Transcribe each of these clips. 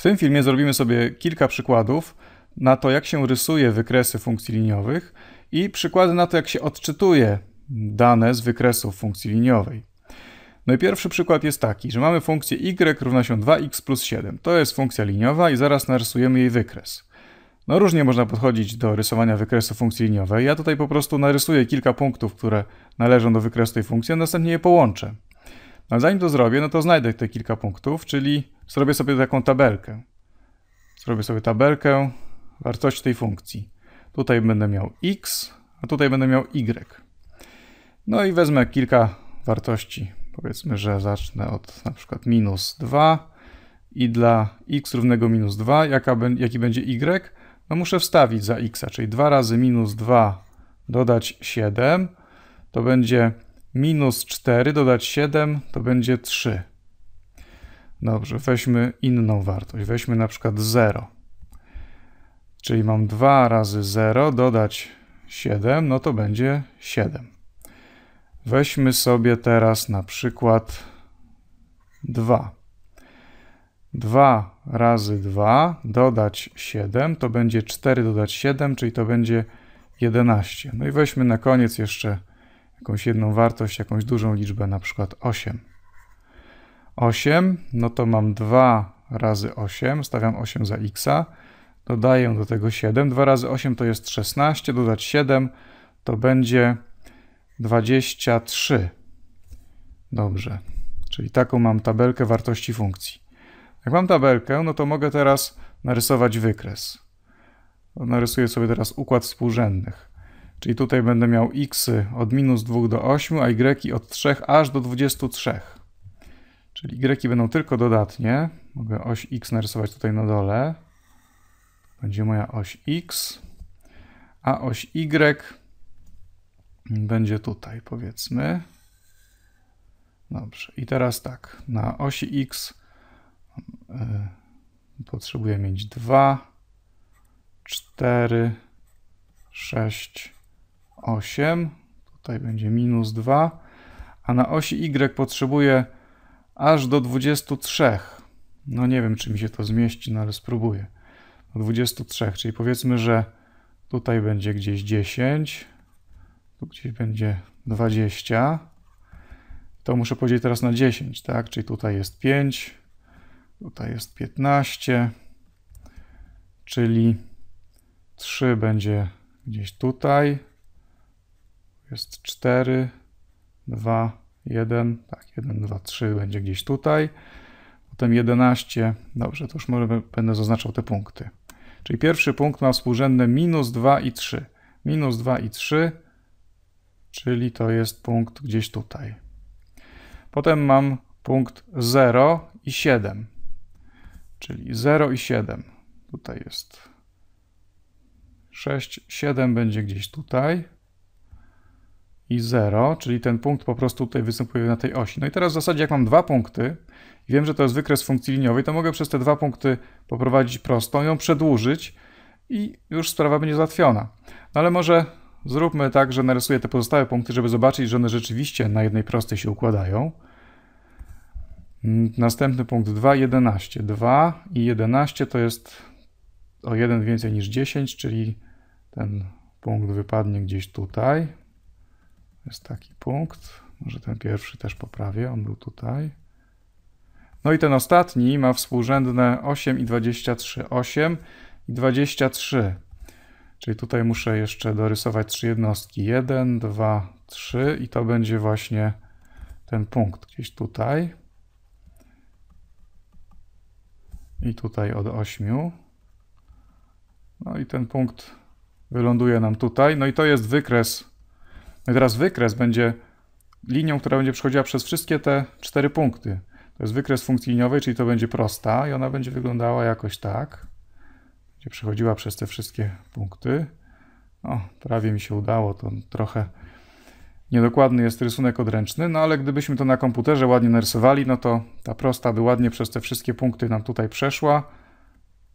W tym filmie zrobimy sobie kilka przykładów na to, jak się rysuje wykresy funkcji liniowych i przykłady na to, jak się odczytuje dane z wykresów funkcji liniowej. No i pierwszy przykład jest taki, że mamy funkcję y równa się 2x plus 7. To jest funkcja liniowa i zaraz narysujemy jej wykres. No różnie można podchodzić do rysowania wykresu funkcji liniowej. Ja tutaj po prostu narysuję kilka punktów, które należą do wykresu tej funkcji, a następnie je połączę. No zanim to zrobię, no to znajdę te kilka punktów, czyli zrobię sobie taką tabelkę. Zrobię sobie tabelkę wartości tej funkcji. Tutaj będę miał x, a tutaj będę miał y. No i wezmę kilka wartości. Powiedzmy, że zacznę od na przykład minus 2 i dla x równego minus 2, jaka, jaki będzie y, no muszę wstawić za x, czyli 2 razy minus 2 dodać 7, to będzie minus 4 dodać 7, to będzie 3. Dobrze, weźmy inną wartość. Weźmy na przykład 0. Czyli mam 2 razy 0 dodać 7, no to będzie 7. Weźmy sobie teraz na przykład 2. 2 razy 2 dodać 7 to będzie 4 dodać 7, czyli to będzie 11. No i weźmy na koniec jeszcze jakąś jedną wartość, jakąś dużą liczbę, na przykład 8. 8, no to mam 2 razy 8, stawiam 8 za x, dodaję do tego 7. 2 razy 8 to jest 16, dodać 7 to będzie 23. Dobrze, czyli taką mam tabelkę wartości funkcji. Jak mam tabelkę, no to mogę teraz narysować wykres. Narysuję sobie teraz układ współrzędnych. Czyli tutaj będę miał x od minus 2 do 8, a y od 3 aż do 23. Czyli y będą tylko dodatnie. Mogę oś x narysować tutaj na dole. Będzie moja oś x, a oś y będzie tutaj, powiedzmy. Dobrze, i teraz tak, na osi x y, potrzebuję mieć 2, 4, 6, 8. Tutaj będzie minus 2. A na osi y potrzebuję aż do 23. No nie wiem, czy mi się to zmieści, no ale spróbuję. Do 23, czyli powiedzmy, że tutaj będzie gdzieś 10, tu gdzieś będzie 20. To muszę podzielić teraz na 10, tak? Czyli tutaj jest 5, tutaj jest 15, czyli 3 będzie gdzieś tutaj, jest 4, 2, 1, tak, 1, 2, 3 będzie gdzieś tutaj. Potem 11, dobrze, to już może będę zaznaczał te punkty. Czyli pierwszy punkt ma współrzędne minus 2 i 3. Minus 2 i 3, czyli to jest punkt gdzieś tutaj. Potem mam punkt 0 i 7, czyli 0 i 7. Tutaj jest 6, 7 będzie gdzieś tutaj i 0, czyli ten punkt po prostu tutaj występuje na tej osi. No i teraz w zasadzie jak mam dwa punkty i wiem, że to jest wykres funkcji liniowej, to mogę przez te dwa punkty poprowadzić prostą, ją przedłużyć i już sprawa będzie załatwiona. No ale może zróbmy tak, że narysuję te pozostałe punkty, żeby zobaczyć, że one rzeczywiście na jednej prostej się układają. Następny punkt 2, 11. 2 i 11 to jest o 1 więcej niż 10, czyli ten punkt wypadnie gdzieś tutaj. Jest taki punkt. Może ten pierwszy też poprawię, on był tutaj. No i ten ostatni ma współrzędne 8 i 23. 8 i 23. Czyli tutaj muszę jeszcze dorysować trzy jednostki. 1, 2, 3 i to będzie właśnie ten punkt gdzieś tutaj. I tutaj od 8. No i ten punkt wyląduje nam tutaj. No i to jest wykres no i teraz wykres będzie linią, która będzie przechodziła przez wszystkie te cztery punkty. To jest wykres funkcji liniowej, czyli to będzie prosta i ona będzie wyglądała jakoś tak. Będzie przechodziła przez te wszystkie punkty. O, prawie mi się udało, to trochę niedokładny jest rysunek odręczny, no ale gdybyśmy to na komputerze ładnie narysowali, no to ta prosta by ładnie przez te wszystkie punkty nam tutaj przeszła.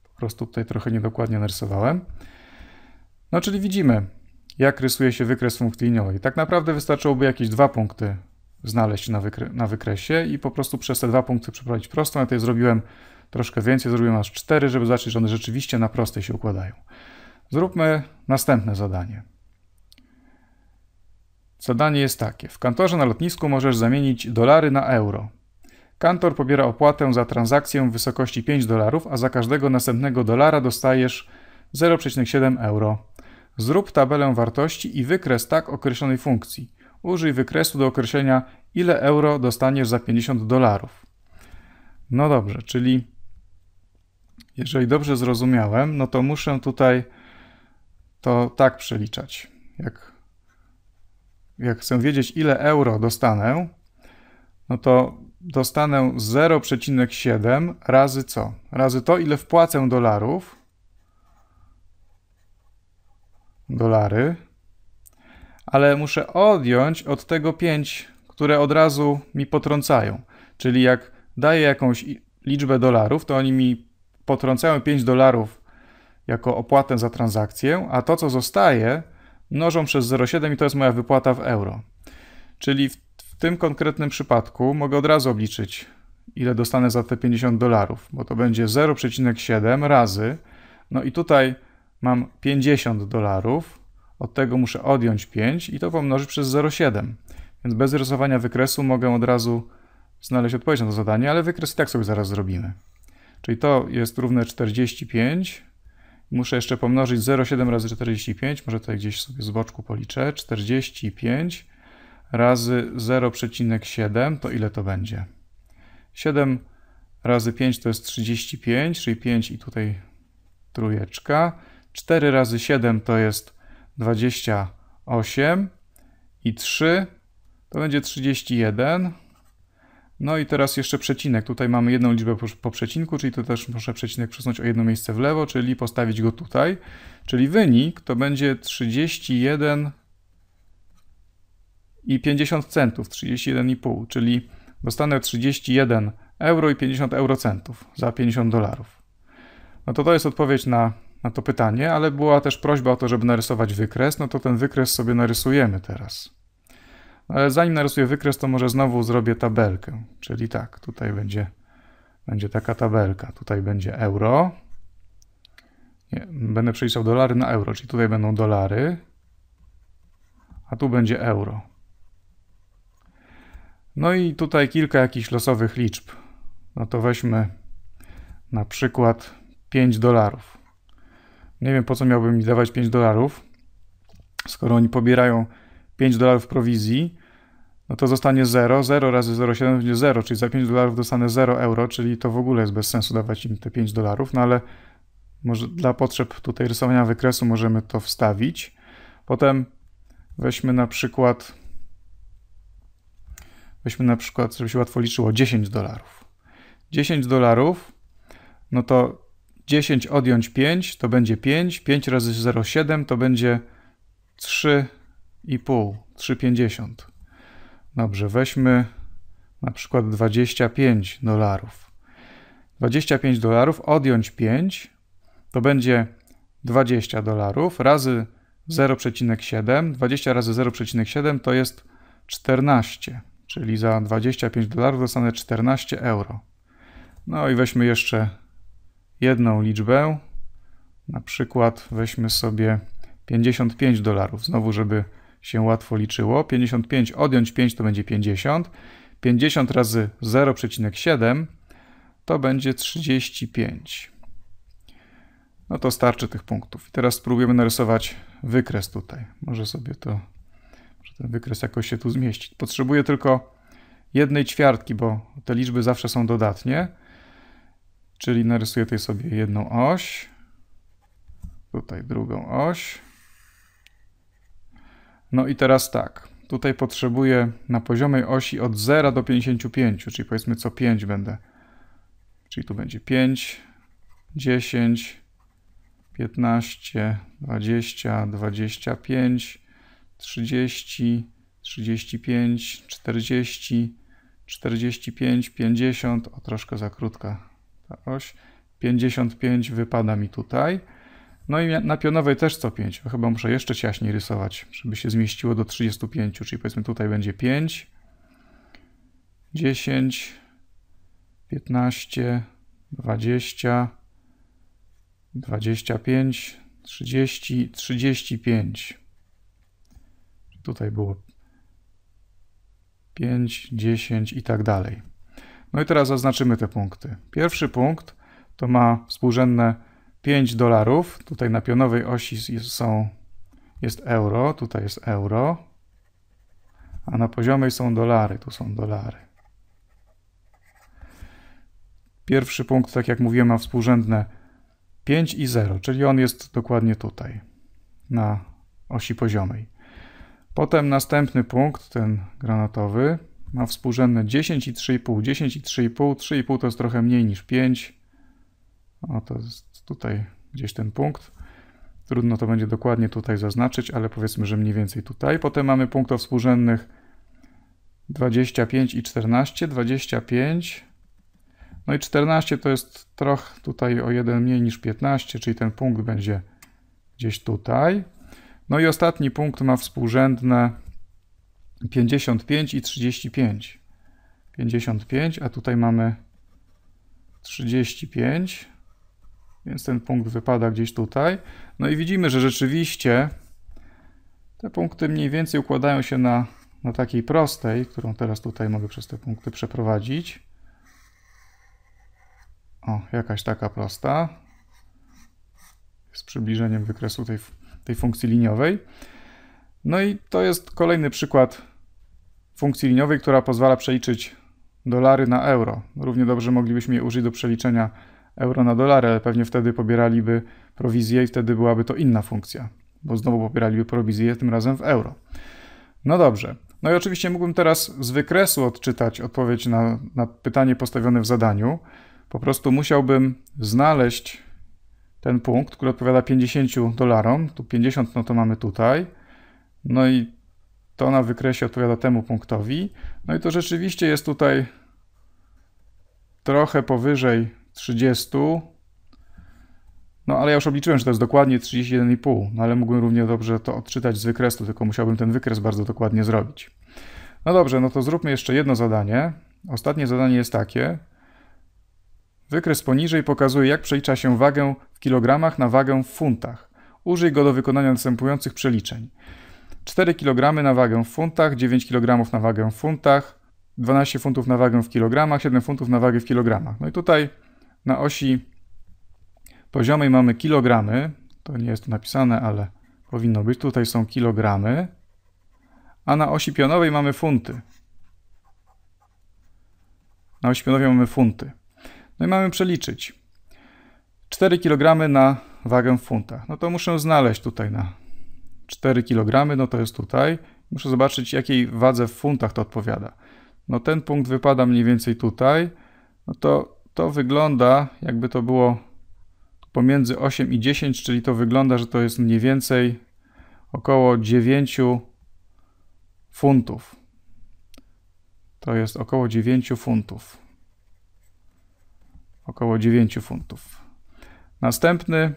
Po prostu tutaj trochę niedokładnie narysowałem. No czyli widzimy, jak rysuje się wykres funkcji liniowej. Tak naprawdę wystarczyłoby jakieś dwa punkty znaleźć na, wykre na wykresie i po prostu przez te dwa punkty przeprowadzić prostą. Ja tutaj zrobiłem troszkę więcej, zrobiłem aż 4, żeby zobaczyć, że one rzeczywiście na prostej się układają. Zróbmy następne zadanie. Zadanie jest takie. W kantorze na lotnisku możesz zamienić dolary na euro. Kantor pobiera opłatę za transakcję w wysokości 5 dolarów, a za każdego następnego dolara dostajesz 0,7 euro. Zrób tabelę wartości i wykres tak określonej funkcji. Użyj wykresu do określenia, ile euro dostaniesz za 50 dolarów. No dobrze, czyli jeżeli dobrze zrozumiałem, no to muszę tutaj to tak przeliczać. Jak, jak chcę wiedzieć, ile euro dostanę, no to dostanę 0,7 razy co? Razy to, ile wpłacę dolarów. Dolary. Ale muszę odjąć od tego 5, które od razu mi potrącają. Czyli jak daję jakąś liczbę dolarów, to oni mi potrącają 5 dolarów jako opłatę za transakcję, a to, co zostaje, mnożą przez 0,7 i to jest moja wypłata w euro. Czyli w, w tym konkretnym przypadku mogę od razu obliczyć, ile dostanę za te 50 dolarów, bo to będzie 0,7 razy, no i tutaj mam 50 dolarów, od tego muszę odjąć 5 i to pomnożyć przez 0,7. Więc bez rysowania wykresu mogę od razu znaleźć odpowiedź na to zadanie, ale wykres i tak sobie zaraz zrobimy. Czyli to jest równe 45. Muszę jeszcze pomnożyć 0,7 razy 45, może tutaj gdzieś sobie z boczku policzę. 45 razy 0,7 to ile to będzie? 7 razy 5 to jest 35, czyli 5 i tutaj trójeczka. 4 razy 7 to jest 28 i 3 to będzie 31. No i teraz jeszcze przecinek. Tutaj mamy jedną liczbę po, po, przecinku, czyli to też muszę przecinek przesunąć o jedno miejsce w lewo, czyli postawić go tutaj. Czyli wynik to będzie 31 i 50 centów, 31,5, czyli dostanę 31 euro i 50 eurocentów za 50 dolarów. No to to jest odpowiedź na, na to pytanie, ale była też prośba o to, żeby narysować wykres, no to ten wykres sobie narysujemy teraz. Ale zanim narysuję wykres, to może znowu zrobię tabelkę. Czyli tak, tutaj będzie, będzie taka tabelka. Tutaj będzie euro. Nie, będę przeliczał dolary na euro, czyli tutaj będą dolary. A tu będzie euro. No i tutaj kilka jakichś losowych liczb. No to weźmy na przykład 5 dolarów. Nie wiem po co miałbym mi dawać 5 dolarów, skoro oni pobierają 5 dolarów prowizji, no to zostanie 0. 0 razy 0,7 będzie 0, czyli za 5 dolarów dostanę 0 euro, czyli to w ogóle jest bez sensu dawać im te 5 dolarów, no ale może dla potrzeb tutaj rysowania wykresu możemy to wstawić. Potem weźmy na przykład weźmy na przykład, żeby się łatwo liczyło, 10 dolarów. 10 dolarów, no to 10 odjąć 5 to będzie 5, 5 razy 0,7 to będzie 3,5, 3,50. Dobrze, weźmy na przykład 25 dolarów. 25 dolarów odjąć 5 to będzie 20 dolarów razy 0,7. 20 razy 0,7 to jest 14, czyli za 25 dolarów dostanę 14 euro. No i weźmy jeszcze jedną liczbę. Na przykład weźmy sobie 55 dolarów, znowu żeby się łatwo liczyło. 55 odjąć 5 to będzie 50. 50 razy 0,7 to będzie 35. No to starczy tych punktów. I teraz spróbujemy narysować wykres tutaj. Może sobie to, może ten wykres jakoś się tu zmieścić. Potrzebuję tylko jednej ćwiartki, bo te liczby zawsze są dodatnie. Czyli narysuję tutaj sobie jedną oś, tutaj drugą oś. No i teraz tak, tutaj potrzebuję na poziomej osi od 0 do 55, czyli powiedzmy co 5 będę. Czyli tu będzie 5, 10, 15, 20, 25, 30, 35, 40, 45, 50, o troszkę za krótka ta oś, 55 wypada mi tutaj. No i na pionowej też co 5. Chyba muszę jeszcze ciaśniej rysować, żeby się zmieściło do 35, czyli powiedzmy tutaj będzie 5, 10, 15, 20, 25, 30, 35. Tutaj było 5, 10 i tak dalej. No i teraz zaznaczymy te punkty. Pierwszy punkt to ma współrzędne 5 dolarów. Tutaj na pionowej osi jest, są, jest euro, tutaj jest euro, a na poziomej są dolary, tu są dolary. Pierwszy punkt, tak jak mówiłem, ma współrzędne 5 i 0, czyli on jest dokładnie tutaj, na osi poziomej. Potem następny punkt, ten granatowy, ma współrzędne 10 i 3,5. 10 i 3,5. 3,5 to jest trochę mniej niż 5. O, to jest tutaj gdzieś ten punkt. Trudno to będzie dokładnie tutaj zaznaczyć, ale powiedzmy, że mniej więcej tutaj. Potem mamy punktów współrzędnych 25 i 14. 25. No i 14 to jest trochę tutaj o jeden mniej niż 15, czyli ten punkt będzie gdzieś tutaj. No i ostatni punkt ma współrzędne 55 i 35. 55, a tutaj mamy 35, więc ten punkt wypada gdzieś tutaj. No i widzimy, że rzeczywiście te punkty mniej więcej układają się na, na takiej prostej, którą teraz tutaj mogę przez te punkty przeprowadzić. O, jakaś taka prosta. Z przybliżeniem wykresu tej, tej funkcji liniowej. No i to jest kolejny przykład funkcji liniowej, która pozwala przeliczyć dolary na euro. Równie dobrze moglibyśmy je użyć do przeliczenia euro na dolary, ale pewnie wtedy pobieraliby prowizję i wtedy byłaby to inna funkcja, bo znowu pobieraliby prowizję, tym razem w euro. No dobrze. No i oczywiście mógłbym teraz z wykresu odczytać odpowiedź na, na pytanie postawione w zadaniu. Po prostu musiałbym znaleźć ten punkt, który odpowiada 50 dolarom. Tu 50 no to mamy tutaj. No i to na wykresie odpowiada temu punktowi. No i to rzeczywiście jest tutaj trochę powyżej 30. No ale ja już obliczyłem, że to jest dokładnie 31,5. No ale mógłbym równie dobrze to odczytać z wykresu, tylko musiałbym ten wykres bardzo dokładnie zrobić. No dobrze, no to zróbmy jeszcze jedno zadanie. Ostatnie zadanie jest takie. Wykres poniżej pokazuje, jak przelicza się wagę w kilogramach na wagę w funtach. Użyj go do wykonania następujących przeliczeń. 4 kg na wagę w funtach, 9 kg na wagę w funtach, 12 funtów na wagę w kilogramach, 7 funtów na wagę w kilogramach. No i tutaj na osi poziomej mamy kilogramy. To nie jest tu napisane, ale powinno być. Tutaj są kilogramy. A na osi pionowej mamy funty. Na osi pionowej mamy funty. No i mamy przeliczyć. 4 kg na wagę w funtach. No to muszę znaleźć tutaj na 4 kg, no to jest tutaj. Muszę zobaczyć, jakiej wadze w funtach to odpowiada. No ten punkt wypada mniej więcej tutaj. No to to wygląda, jakby to było pomiędzy 8 i 10, czyli to wygląda, że to jest mniej więcej około 9 funtów. To jest około 9 funtów około 9 funtów. Następny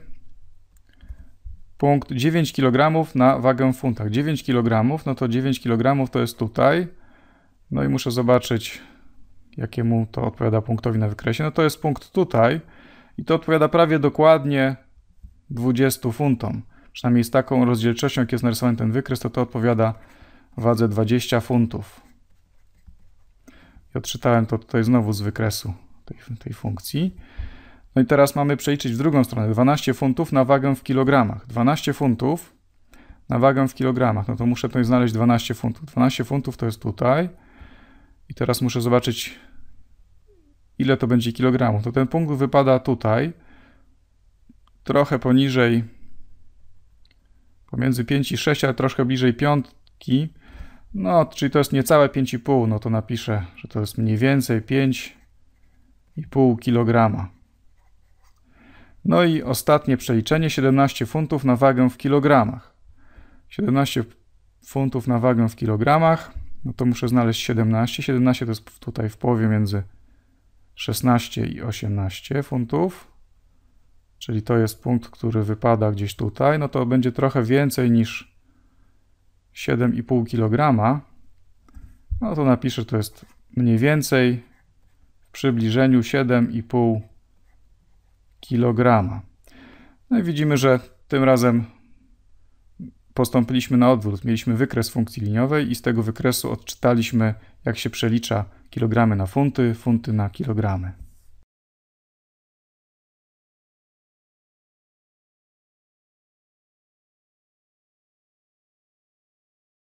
punkt 9 kg na wagę w funtach. 9 kg, no to 9 kg to jest tutaj. No i muszę zobaczyć, jakiemu to odpowiada punktowi na wykresie. No to jest punkt tutaj i to odpowiada prawie dokładnie 20 funtom. Przynajmniej z taką rozdzielczością, jak jest narysowany ten wykres, to to odpowiada wadze 20 funtów. I odczytałem to tutaj znowu z wykresu tej, tej funkcji. No i teraz mamy przeliczyć w drugą stronę. 12 funtów na wagę w kilogramach. 12 funtów na wagę w kilogramach. No to muszę tutaj znaleźć 12 funtów. 12 funtów to jest tutaj. I teraz muszę zobaczyć, ile to będzie kilogramów. To ten punkt wypada tutaj, trochę poniżej, pomiędzy 5 i 6, ale troszkę bliżej piątki. No, czyli to jest niecałe 5,5. No to napiszę, że to jest mniej więcej 5 pół kg. No i ostatnie przeliczenie 17 funtów na wagę w kilogramach. 17 funtów na wagę w kilogramach, no to muszę znaleźć 17. 17 to jest tutaj w połowie między 16 i 18 funtów. Czyli to jest punkt, który wypada gdzieś tutaj. No to będzie trochę więcej niż 7,5 kg. No to napiszę, to jest mniej więcej w przybliżeniu 7,5 kilograma. No i widzimy, że tym razem postąpiliśmy na odwrót. Mieliśmy wykres funkcji liniowej i z tego wykresu odczytaliśmy, jak się przelicza kilogramy na funty, funty na kilogramy.